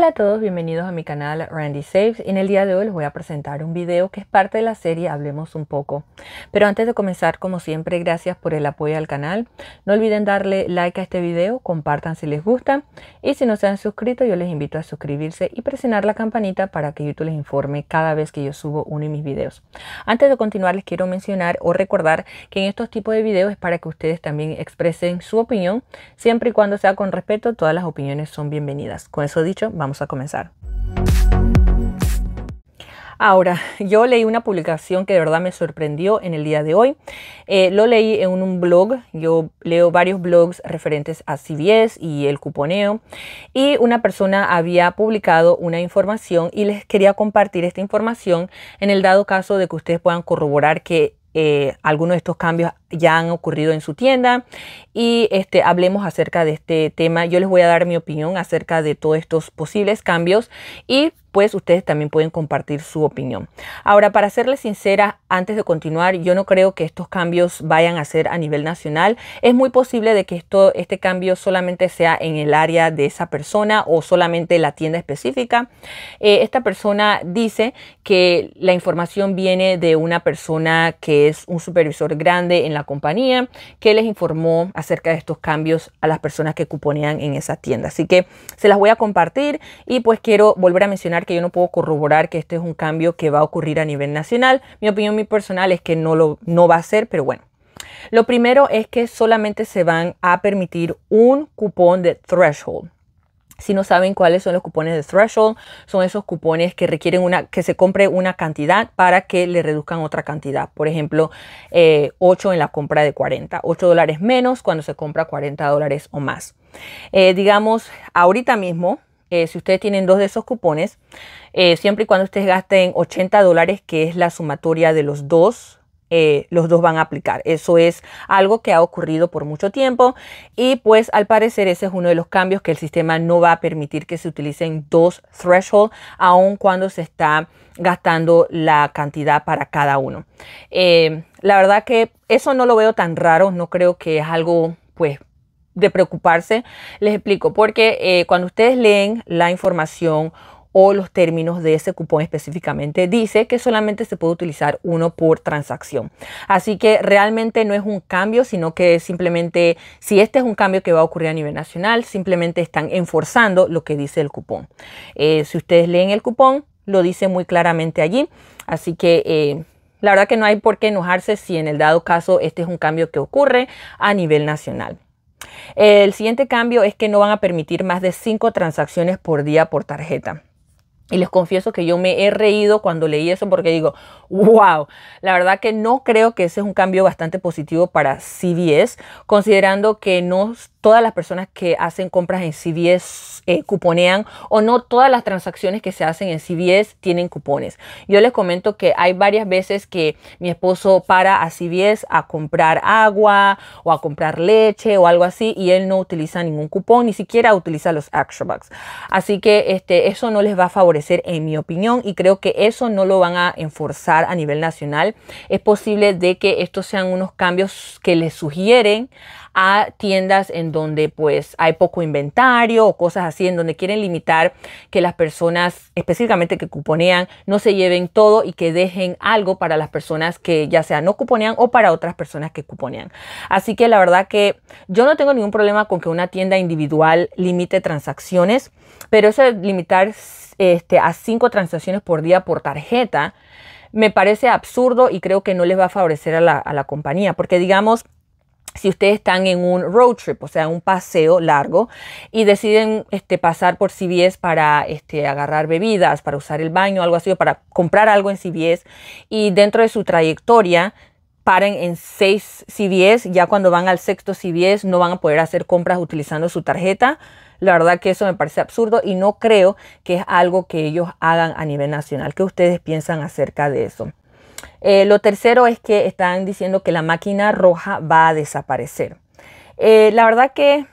Hola a todos, bienvenidos a mi canal Randy Saves. En el día de hoy les voy a presentar un video que es parte de la serie Hablemos un poco. Pero antes de comenzar, como siempre, gracias por el apoyo al canal. No olviden darle like a este video, compartan si les gusta. Y si no se han suscrito, yo les invito a suscribirse y presionar la campanita para que YouTube les informe cada vez que yo subo uno de mis videos. Antes de continuar, les quiero mencionar o recordar que en estos tipos de videos es para que ustedes también expresen su opinión. Siempre y cuando sea con respeto, todas las opiniones son bienvenidas. Con eso dicho, vamos a comenzar. Ahora, yo leí una publicación que de verdad me sorprendió en el día de hoy. Eh, lo leí en un blog, yo leo varios blogs referentes a CBS y el cuponeo, y una persona había publicado una información y les quería compartir esta información en el dado caso de que ustedes puedan corroborar que eh, algunos de estos cambios ya han ocurrido en su tienda y este, hablemos acerca de este tema. Yo les voy a dar mi opinión acerca de todos estos posibles cambios y pues ustedes también pueden compartir su opinión. Ahora, para serles sincera, antes de continuar, yo no creo que estos cambios vayan a ser a nivel nacional. Es muy posible de que esto, este cambio solamente sea en el área de esa persona o solamente la tienda específica. Eh, esta persona dice que la información viene de una persona que es un supervisor grande en la compañía que les informó acerca de estos cambios a las personas que cuponean en esa tienda. Así que se las voy a compartir y pues quiero volver a mencionar que yo no puedo corroborar que este es un cambio que va a ocurrir a nivel nacional. Mi opinión muy personal es que no, lo, no va a ser, pero bueno. Lo primero es que solamente se van a permitir un cupón de threshold. Si no saben cuáles son los cupones de threshold, son esos cupones que requieren una, que se compre una cantidad para que le reduzcan otra cantidad. Por ejemplo, 8 eh, en la compra de 40, 8 dólares menos cuando se compra 40 dólares o más. Eh, digamos, ahorita mismo eh, si ustedes tienen dos de esos cupones, eh, siempre y cuando ustedes gasten 80 dólares, que es la sumatoria de los dos, eh, los dos van a aplicar. Eso es algo que ha ocurrido por mucho tiempo y pues al parecer ese es uno de los cambios que el sistema no va a permitir que se utilicen dos threshold aun cuando se está gastando la cantidad para cada uno. la verdad que eso no lo veo tan raro, no creo que es algo pues de preocuparse. Les explico, porque eh, cuando ustedes leen la información o los términos de ese cupón específicamente, dice que solamente se puede utilizar uno por transacción. Así que realmente no es un cambio, sino que simplemente, si este es un cambio que va a ocurrir a nivel nacional, simplemente están enforzando lo que dice el cupón. Eh, si ustedes leen el cupón, lo dice muy claramente allí. Así que... Eh, la verdad que no hay por qué enojarse si en el dado caso este es un cambio que ocurre a nivel nacional. El siguiente cambio es que no van a permitir más de cinco transacciones por día por tarjeta. Y les confieso que yo me he reído cuando leí eso porque digo, wow, la verdad que no creo que ese es un cambio bastante positivo para CVS, considerando que no todas las personas que hacen compras en CVS eh, cuponean o no todas las transacciones que se hacen en CVS tienen cupones. Yo les comento que hay varias veces que mi esposo para a CVS a comprar agua o a comprar leche o algo así y él no utiliza ningún cupón, ni siquiera utiliza los extra bucks. Así que este, eso no les va a favorecer en mi opinión y creo que eso no lo van a enforzar a nivel nacional. Es posible de que estos sean unos cambios que les sugieren a tiendas en donde pues hay poco inventario o cosas así, en donde quieren limitar que las personas específicamente que cuponean no se lleven todo y que dejen algo para las personas que ya sea no cuponean o para otras personas que cuponean. Así que la verdad que yo no tengo ningún problema con que una tienda individual limite transacciones, pero eso limitar este, a cinco transacciones por día por tarjeta me parece absurdo y creo que no les va a favorecer a la, a la compañía, porque digamos, si ustedes están en un road trip, o sea, un paseo largo, y deciden este, pasar por CVS para este, agarrar bebidas, para usar el baño, algo así, o para comprar algo en CVS, y dentro de su trayectoria paren en seis CVS, ya cuando van al sexto CVS no van a poder hacer compras utilizando su tarjeta. La verdad que eso me parece absurdo y no creo que es algo que ellos hagan a nivel nacional. ¿Qué ustedes piensan acerca de eso? Eh, lo tercero es que están diciendo que la máquina roja va a desaparecer. Eh, la verdad que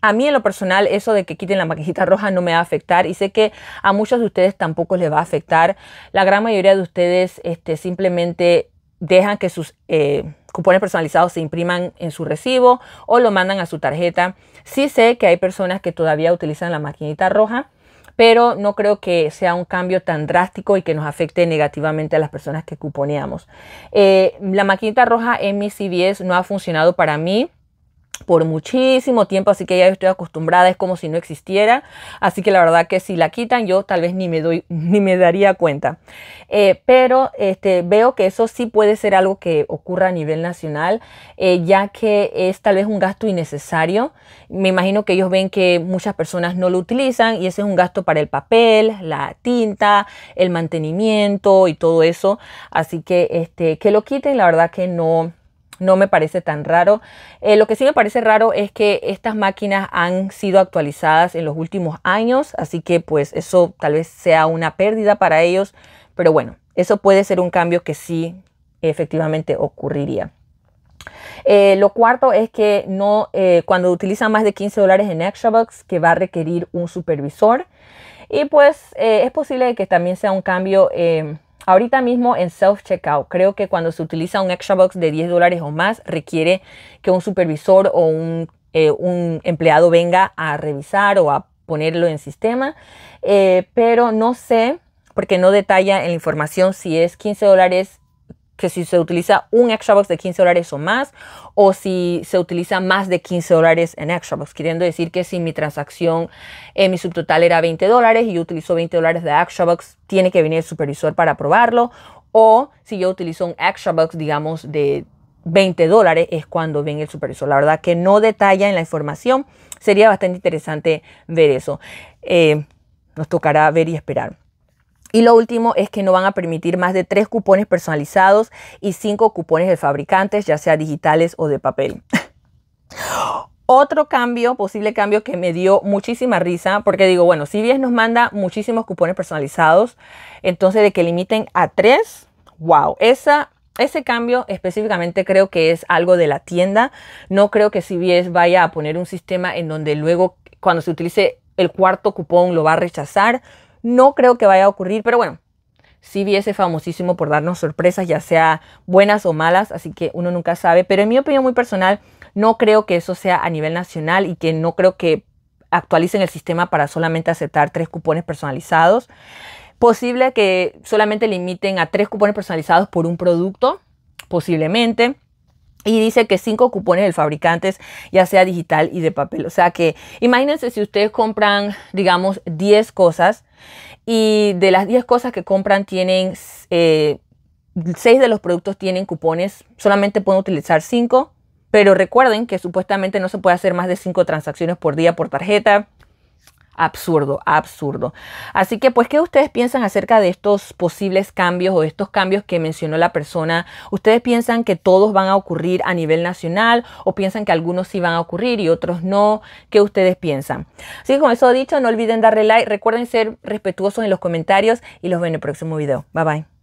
a mí en lo personal eso de que quiten la maquinita roja no me va a afectar y sé que a muchos de ustedes tampoco les va a afectar. La gran mayoría de ustedes este, simplemente dejan que sus eh, cupones personalizados se impriman en su recibo o lo mandan a su tarjeta. Sí sé que hay personas que todavía utilizan la maquinita roja pero no creo que sea un cambio tan drástico y que nos afecte negativamente a las personas que cuponeamos. Eh, la maquinita roja en mi CVS no ha funcionado para mí por muchísimo tiempo, así que ya estoy acostumbrada, es como si no existiera, así que la verdad que si la quitan yo tal vez ni me doy, ni me daría cuenta. Eh, pero este, veo que eso sí puede ser algo que ocurra a nivel nacional, eh, ya que es tal vez un gasto innecesario. Me imagino que ellos ven que muchas personas no lo utilizan y ese es un gasto para el papel, la tinta, el mantenimiento y todo eso, así que este, que lo quiten, la verdad que no no me parece tan raro. Eh, lo que sí me parece raro es que estas máquinas han sido actualizadas en los últimos años, así que pues eso tal vez sea una pérdida para ellos, pero bueno, eso puede ser un cambio que sí efectivamente ocurriría. Eh, lo cuarto es que no, eh, cuando utilizan más de 15 dólares en ExtraBox, que va a requerir un supervisor. Y pues es posible que también sea un cambio Ahorita mismo en self-checkout, creo que cuando se utiliza un extra box de 10 dólares o más, requiere que un supervisor o eh, un, empleado venga a revisar o a ponerlo en sistema. Eh, pero no sé, porque no detalla en la información si es 15 dólares que si se utiliza un extra box de 15 dólares o más, o si se utiliza más de 15 dólares en extra box, queriendo decir que si mi transacción, en mi subtotal era 20 dólares y utilizo 20 dólares de extra box, tiene que venir el supervisor para probarlo, o si yo utilizo un extra box, digamos, de 20 dólares, es cuando viene el supervisor. La verdad que no detalla en la información, sería bastante interesante ver eso. Eh, nos tocará ver y esperar. Y lo último es que no van a permitir más de tres cupones personalizados y cinco cupones de fabricantes, ya sea digitales o de papel. Otro cambio, posible cambio que me dio muchísima risa, porque digo, bueno, bien nos manda muchísimos cupones personalizados, entonces de que limiten a tres, wow, esa, ese cambio específicamente creo que es algo de la tienda. No creo que CBS vaya a poner un sistema en donde luego cuando se utilice el cuarto cupón lo va a rechazar. No creo que vaya a ocurrir, pero bueno, CBS es famosísimo por darnos sorpresas, ya sea buenas o malas, así que uno nunca sabe. Pero en mi opinión muy personal, no creo que eso sea a nivel nacional y que no creo que actualicen el sistema para solamente aceptar tres cupones personalizados. Posible que solamente limiten a tres cupones personalizados por un producto, posiblemente. Y dice que cinco cupones del fabricante, ya sea digital y de papel. O sea que imagínense si ustedes compran, digamos, 10 cosas y de las 10 cosas que compran tienen, eh, 6 de los productos tienen cupones, solamente pueden utilizar 5. Pero recuerden que supuestamente no se puede hacer más de 5 transacciones por día por tarjeta. Absurdo, absurdo. Así que, pues, ¿qué ustedes piensan acerca de estos posibles cambios o estos cambios que mencionó la persona? ¿Ustedes piensan que todos van a ocurrir a nivel nacional o piensan que algunos sí van a ocurrir y otros no? ¿Qué ustedes piensan? Así que con eso dicho, no olviden darle like. Recuerden ser respetuosos en los comentarios y los veo en el próximo video. Bye bye.